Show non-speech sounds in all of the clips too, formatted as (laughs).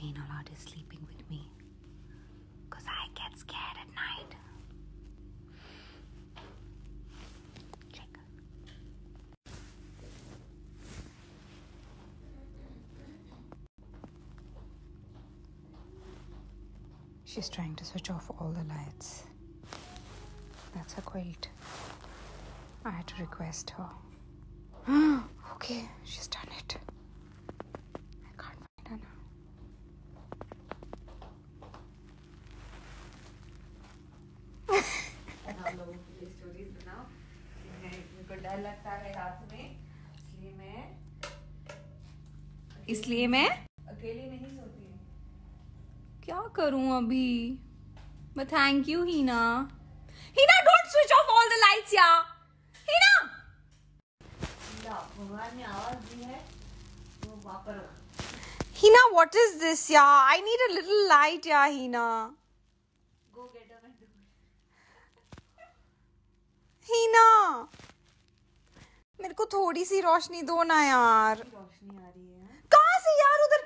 Hina Lad is sleeping with me. Because I get scared at night. Check. She's trying to switch off all the lights. That's her quilt. I had to request her. (gasps) okay, she's done it. लिए मैं? अकेले नहीं सोती क्या करू अभी? मैं thank you Heena. Heena don't switch off all the lights या। हीना! तो हीना व्हाट इज़ दिस या? I need a little light या हीना। हीना! मेरे को थोड़ी सी रोशनी दो ना यार। रोशनी आ रही है।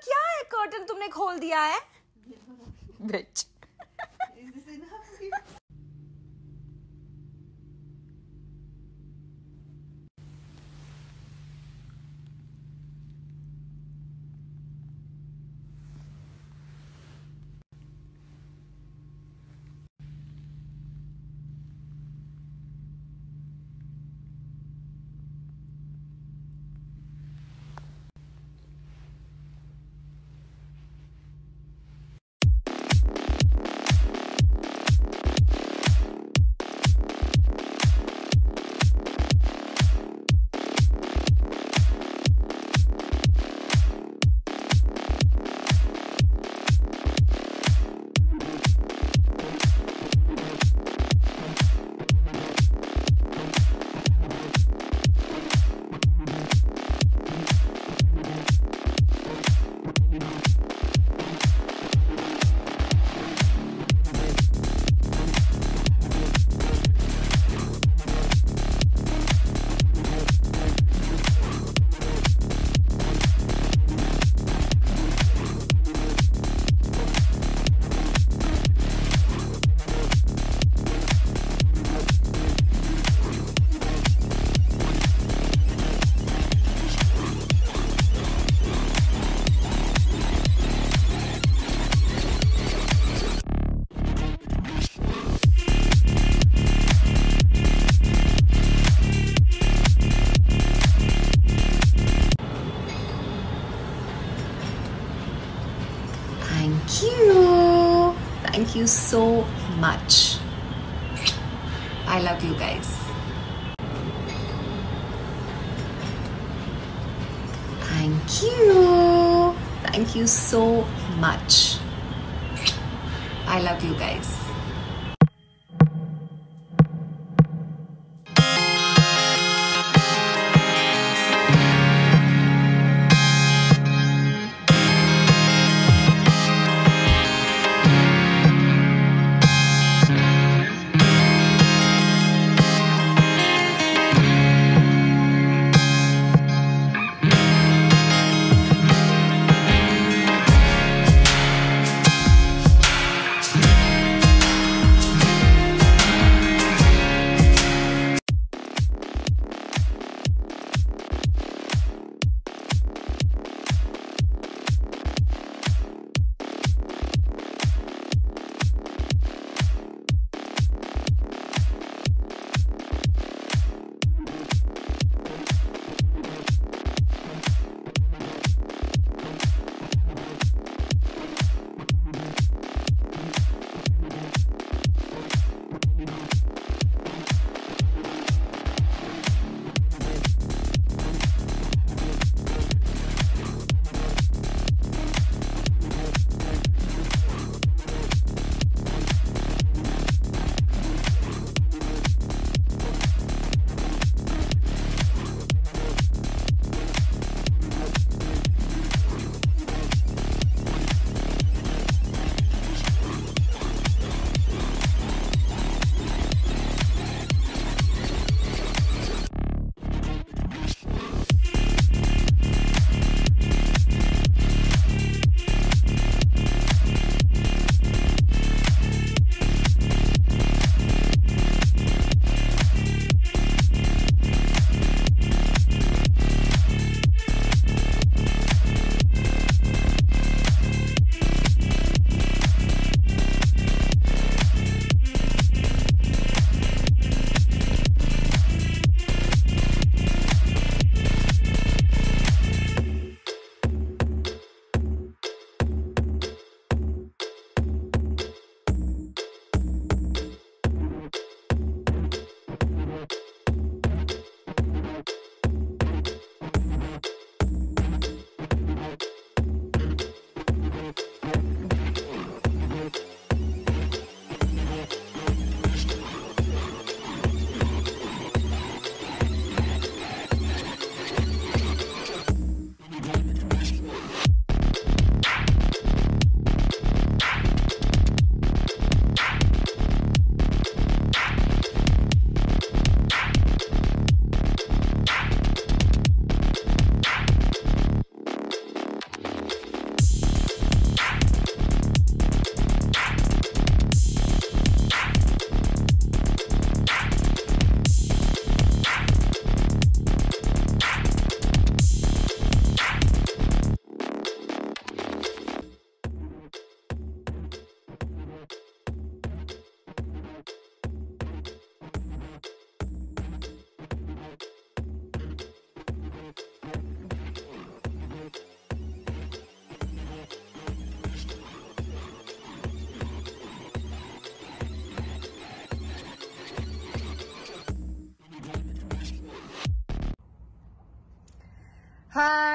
क्या है कर्टन तुमने खोल दिया है? Bitch you. Thank you so much. I love you guys. Thank you. Thank you so much. I love you guys.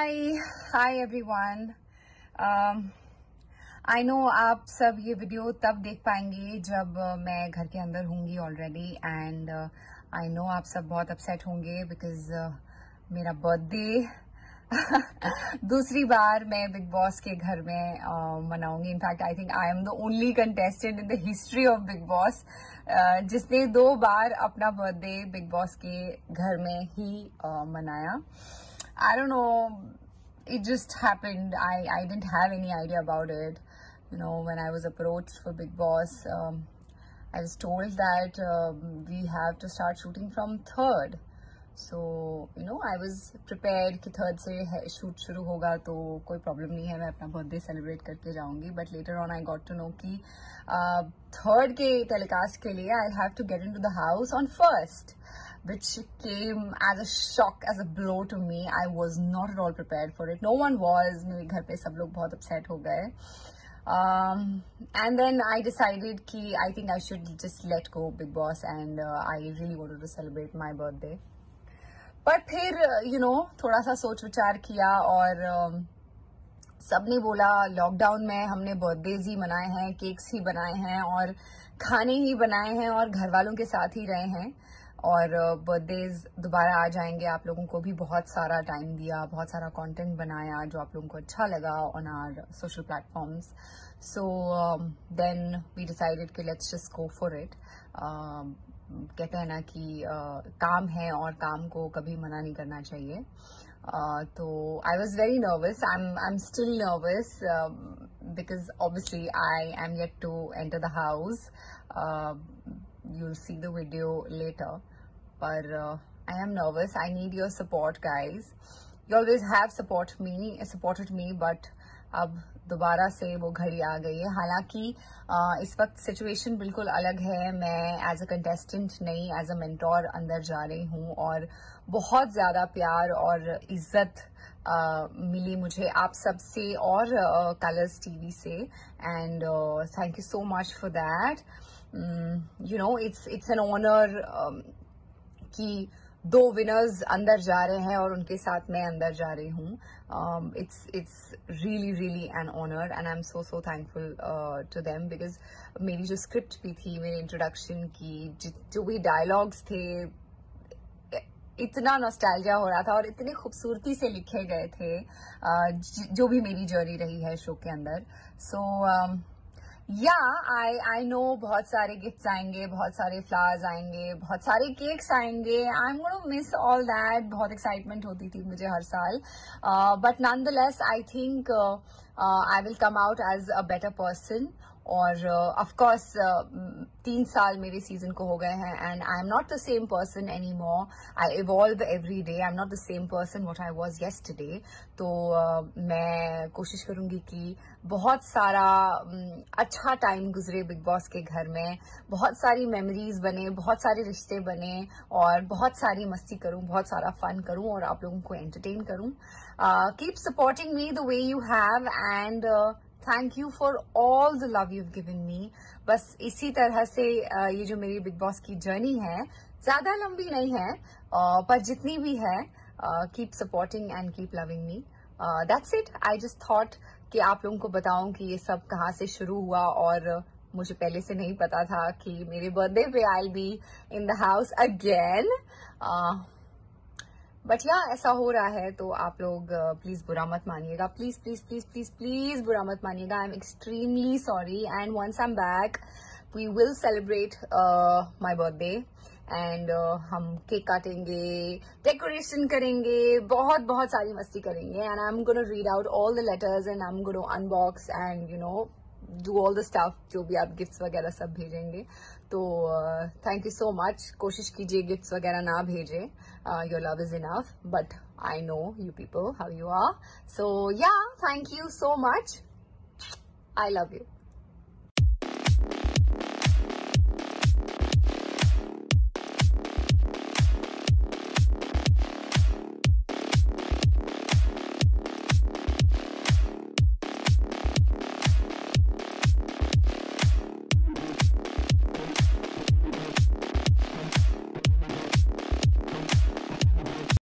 Hi hi everyone I know आप सब ये वीडियो तब देख पाएँगे जब uh, मैं घर के अंदर होंगी ऑलरेडी एंड आई नो आप सब बहुत अपसेट होंगे बिकॉज़ uh, मेरा बर्थडे (laughs) दूसरी बार मैं बिग बॉस के घर में uh, मनाऊँगी. In fact I think I am the only contestant in the history of Bigg Boss जिसने दो बार अपना बर्थडे बिग बॉस के घर में ही uh, मनाया. I don't know. It just happened. I, I didn't have any idea about it. You know, when I was approached for Big Boss, um, I was told that um, we have to start shooting from third. So, you know, I was prepared कि third से shoot शुरू होगा तो कोई problem नहीं है मैं अपना birthday celebrate करके जाऊंगी but later on I got to know कि uh, third के telecast के लिए I have to get into the house on first. Which came as a shock, as a blow to me. I was not at all prepared for it. No one was. मेरे घर पे सब लोग बहुत upset हो गए. Um, and then I decided कि I think I should just let go Big Boss and uh, I really wanted to celebrate my birthday. पर फिर यू नो थोड़ा सा सोच विचार किया और uh, सबने बोला लॉकडाउन में हमने बर्थडेज ही मनाए हैं केक्स ही बनाए हैं और खाने ही बनाए हैं और घर वालों के साथ ही रहे हैं और बर्थडेज दोबारा आ जाएँगे। आप लोगों को भी बहुत सारा टाइम दिया बहुत सारा कंटेंट बनाया जो आप लोगों को अच्छा लगा on our social platforms so then we decided कि let's just go for it कहते हैं ना कि uh, काम है और काम को कभी मना नहीं करना चाहिए। Uh, तो I was very nervous I am I am still nervous because obviously I am yet to enter the house you'll see the video later. But I am nervous I need your support guys you always have support me me, me but अब दोबारा से वो घड़ी आ गई है। हालाँकि इस वक्त सिचुएशन बिल्कुल अलग है। मैं एज अ कंटेस्टेंट नहीं एज अ मेंटोर अंदर जा रही हूँ और बहुत ज़्यादा प्यार और इज़्ज़त मिली मुझे आप सबसे और कलर्स टीवी से। And thank you so much for that you know it's it's an honour कि दो विनर्स अंदर जा रहे हैं और उनके साथ मैं अंदर जा रही हूँ। It's it's really really an honour and I am so so thankful to them because मेरी जो स्क्रिप्ट भी थी मेरे इंट्रोडक्शन की जो भी डायलॉग्स थे इतना नॉस्टैल्जिया हो रहा था और इतनी खूबसूरती से लिखे गए थे uh, जो भी मेरी जर्नी रही है शो के अंदर। सो so, um, या आई आई नो बहुत सारे गिफ्ट्स आएँगे, बहुत सारे फ्लावर्स आएँगे, बहुत सारे केक्स आएँगे. I am gonna miss all that बहुत एक्साइटमेंट होती थी मुझे हर साल. But nonetheless I think I will come out as a better person और ऑफ़ uh, uh, तीन साल मेरे सीज़न को हो गए हैं and I am not the same person any more I evolve every day I am not the same person what I was yesterday तो uh, मैं कोशिश करूँगी कि बहुत सारा um, अच्छा टाइम गुजरे बिग बॉस के घर में। बहुत सारी मेमोरीज बने बहुत सारे रिश्ते बने और बहुत सारी मस्ती करूँ बहुत सारा फन करूँ और आप लोगों को एंटरटेन करूँ। Keep supporting me the way you have and thank you for all the love you given me बस इसी तरह से ये जो मेरी बिग बॉस की जर्नी है, ज़्यादा लंबी नहीं है पर जितनी भी है keep supporting and keep loving me that's it I just thought कि आप लोगों को बताऊँ कि ये सब कहाँ से शुरू हुआ और मुझे पहले से नहीं पता था कि मेरे बर्थडे पे I be in the house again but या ऐसा हो रहा है तो आप लोग प्लीज़ बुरा मत मानिएगा। Please please please please please बुरा मत मानिएगा। I am extremely sorry and once I am back we will celebrate my birthday and हम केक काटेंगे डेकोरेशन करेंगे, बहुत बहुत सारी मस्ती करेंगे। And I am gonna read out all the letters and I am gonna unbox and you know do all the stuff जो भी आप गिफ्ट्स वगैरह सब भेजेंगे। तो थैंक यू सो मच कोशिश कीजिए गिफ्ट्स वगैरह ना भेजें। Your love is enough but I know you people how you are so या thank you so much I love you